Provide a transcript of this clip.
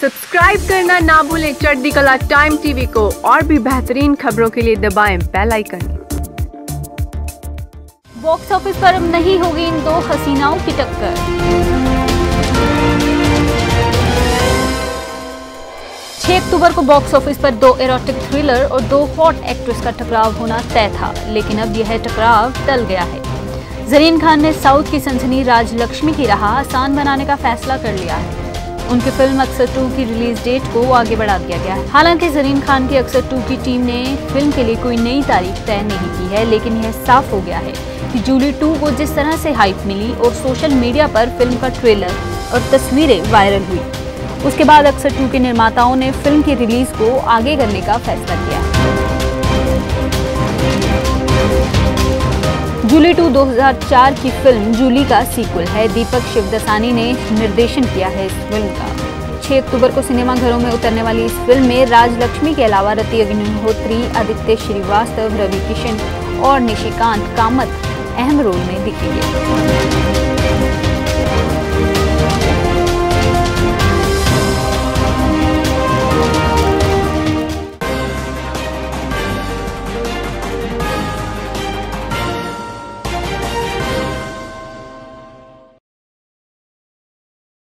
Subscribe करना ना भूलें चढ़ती कला टाइम टीवी को और भी बेहतरीन खबरों के लिए दबाएँ बेल आइकन। बॉक्स ऑफ़िस पर अब नहीं होगी इन दो हसीनाओं की टक्कर। छह अक्टूबर को बॉक्स ऑफ़िस पर दो एरोटिक थ्रिलर और दो हॉट एक्ट्रेस का टकराव होना तय था, लेकिन अब यह टकराव टल गया है। जरीन खान ने साउथ की सनसनी राजलक्ष्मी की राह आसान बनाने का फैसला कर लिया है। उनकी फ़िल्म अक्सर टू की रिलीज़ डेट को आगे बढ़ा दिया गया है। हालाँकि जरीन खान की अक्सर टू की टीम ने फ़िल्म के लिए कोई नई तारीख तय नहीं की है, लेकिन यह साफ़ हो गया है कि जूली टू को जिस तरह से हाइप मिली और सोशल मीडिया पर फ़िल्म का ट्रेलर और तस्वीरें वायरल हुई, उसके बाद अक्सर टू के निर्माताओं ने फ़िल्म की रिलीज़ को आगे करने का फैसला किया। जूली टू 2004 की फ़िल्म जूली का सीक्वल है। दीपक शिवदसानी ने निर्देशन किया है इस फ़िल्म का। 6 अक्टूबर को सिनेमाघरों में उतरने वाली इस फ़िल्म में राजलक्ष्मी के अलावा रति अग्निहोत्री, आदित्य श्रीवास्तव, रवि किशन और निशिकांत कामत अहम रोल में दिखेंगे।